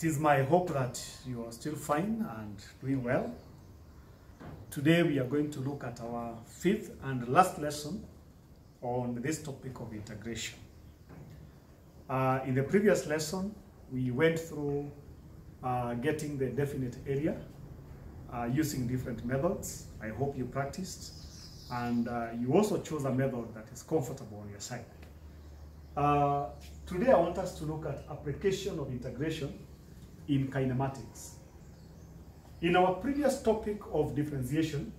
It is my hope that you are still fine and doing well. Today we are going to look at our fifth and last lesson on this topic of integration. Uh, in the previous lesson, we went through uh, getting the definite area uh, using different methods. I hope you practiced. And uh, you also chose a method that is comfortable on your side. Uh, today I want us to look at application of integration in kinematics. In our previous topic of differentiation,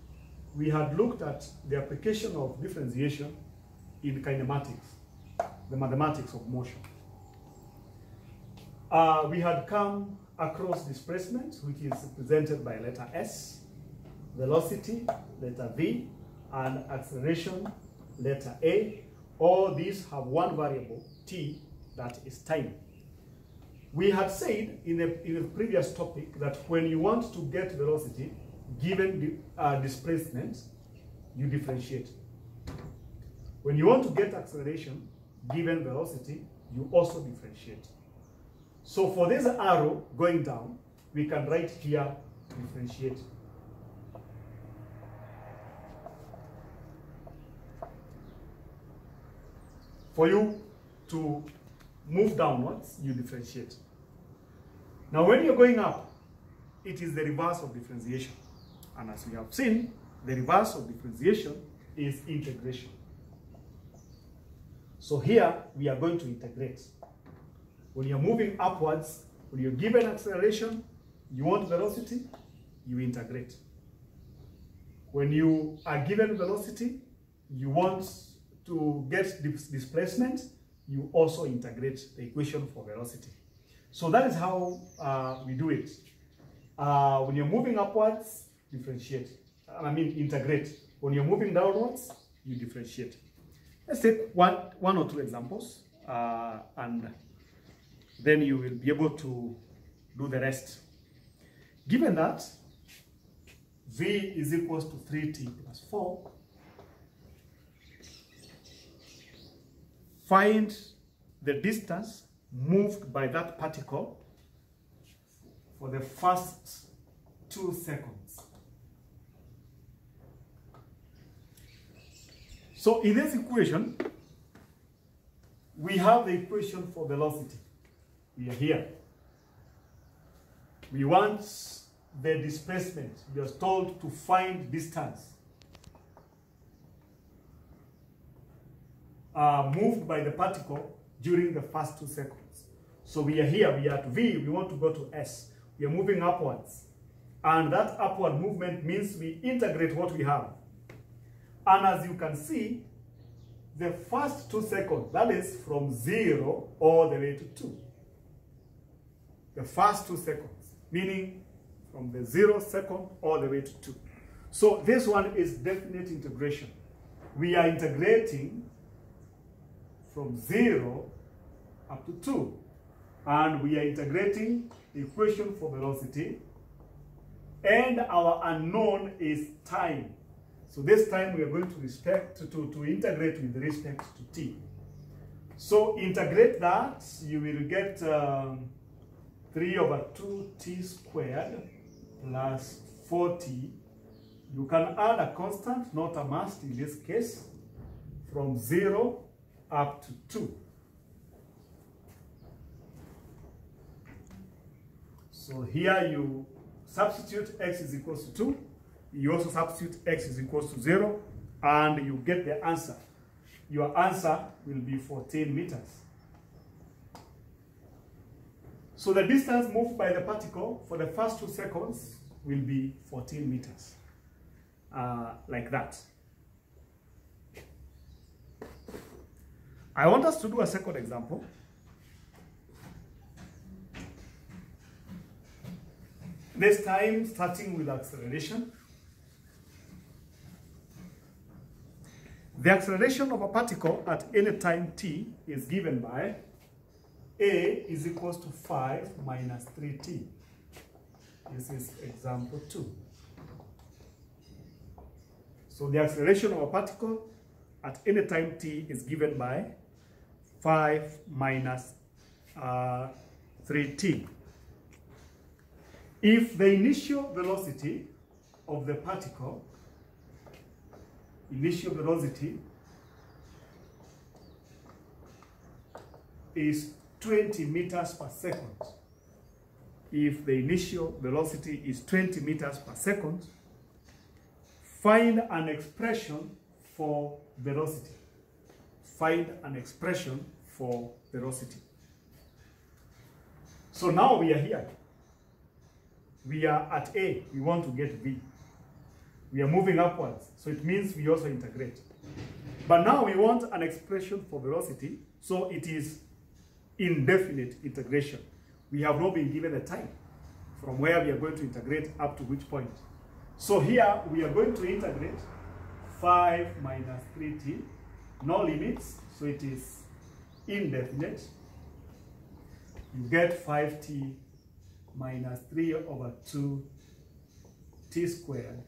we had looked at the application of differentiation in kinematics, the mathematics of motion. Uh, we had come across displacement, which is represented by letter S, velocity, letter V, and acceleration, letter A. All these have one variable, t, that is time. We had said in the, in previous topic that when you want to get velocity, given the uh, displacement, you differentiate. When you want to get acceleration, given velocity, you also differentiate. So for this arrow going down, we can write here differentiate. For you to move downwards, you differentiate. Now when you're going up, it is the reverse of differentiation. And as we have seen, the reverse of differentiation is integration. So here, we are going to integrate. When you're moving upwards, when you're given acceleration, you want velocity, you integrate. When you are given velocity, you want to get dis displacement, you also integrate the equation for velocity. So that is how uh, we do it. Uh, when you're moving upwards, differentiate. I mean, integrate. When you're moving downwards, you differentiate. Let's take one, one or two examples, uh, and then you will be able to do the rest. Given that v is equals to 3t plus 4, find the distance moved by that particle for the first two seconds. So in this equation, we have the equation for velocity. We are here. We want the displacement. We are told to find distance. Uh, moved by the particle during the first two seconds. So we are here, we are at V, we want to go to S. We are moving upwards. And that upward movement means we integrate what we have. And as you can see, the first two seconds, that is from zero all the way to two. The first two seconds, meaning from the zero second all the way to two. So this one is definite integration. We are integrating from zero up to two. And we are integrating the equation for velocity. And our unknown is time. So this time we are going to respect to, to, to integrate with respect to t. So integrate that, you will get um, 3 over 2t squared plus 4t. You can add a constant, not a must in this case, from 0 up to 2. So here you substitute x is equals to 2. You also substitute x is equals to 0. And you get the answer. Your answer will be 14 meters. So the distance moved by the particle for the first two seconds will be 14 meters. Uh, like that. I want us to do a second example. This time starting with acceleration. The acceleration of a particle at any time t is given by a is equals to 5 minus 3t. This is example 2. So the acceleration of a particle at any time t is given by 5 minus uh, 3t. If the initial velocity of the particle, initial velocity is 20 meters per second, if the initial velocity is 20 meters per second, find an expression for velocity. Find an expression for velocity. So now we are here. We are at A. We want to get V. We are moving upwards. So it means we also integrate. But now we want an expression for velocity. So it is indefinite integration. We have not been given a time from where we are going to integrate up to which point. So here we are going to integrate 5 minus 3t, no limits, so it is indefinite. You get 5t minus 3 over 2 t squared.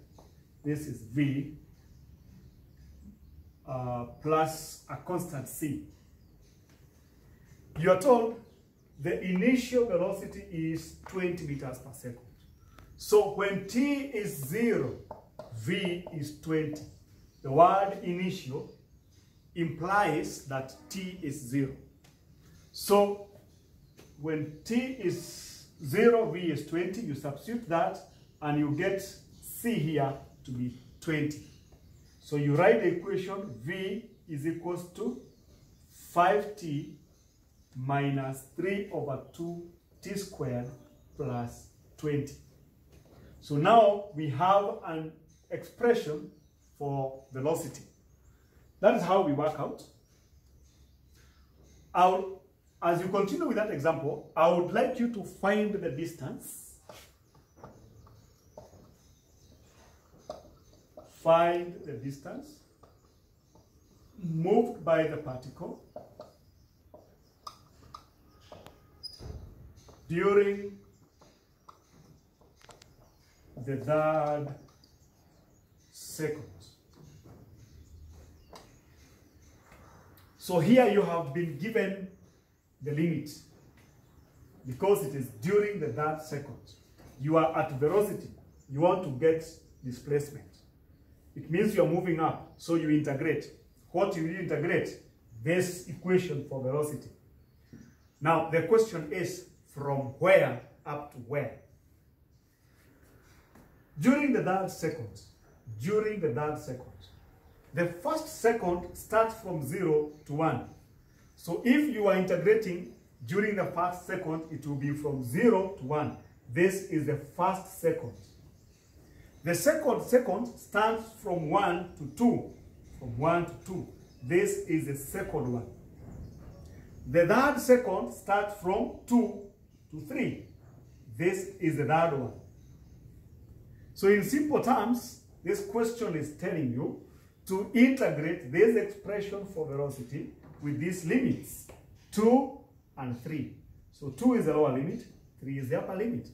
This is v uh, plus a constant c. You are told the initial velocity is 20 meters per second. So when t is 0, v is 20. The word initial implies that t is 0. So when t is 0, v is 20, you substitute that and you get c here to be 20. So you write the equation v is equals to 5t minus 3 over 2 t squared plus 20. So now we have an expression for velocity. That is how we work out. I'll, as you continue with that example, I would like you to find the distance. Find the distance moved by the particle during the third second. So here you have been given the limit because it is during the third second. You are at velocity. You want to get displacement. It means you are moving up, so you integrate. What you integrate? This equation for velocity. Now, the question is, from where up to where? During the third second, during the third second, the first second starts from 0 to 1. So if you are integrating during the first second, it will be from 0 to 1. This is the first second. The second second starts from 1 to 2. From 1 to 2. This is the second one. The third second starts from 2 to 3. This is the third one. So in simple terms, this question is telling you to integrate this expression for velocity with these limits, 2 and 3. So 2 is the lower limit, 3 is the upper limit.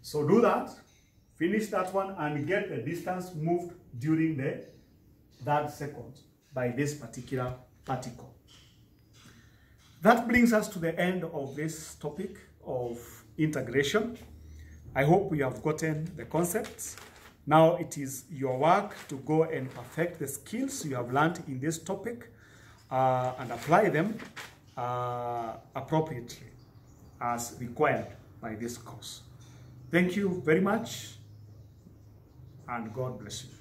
So do that, finish that one and get the distance moved during the third second by this particular particle. That brings us to the end of this topic of integration. I hope you have gotten the concepts. Now it is your work to go and perfect the skills you have learned in this topic uh, and apply them uh, appropriately as required by this course. Thank you very much and God bless you.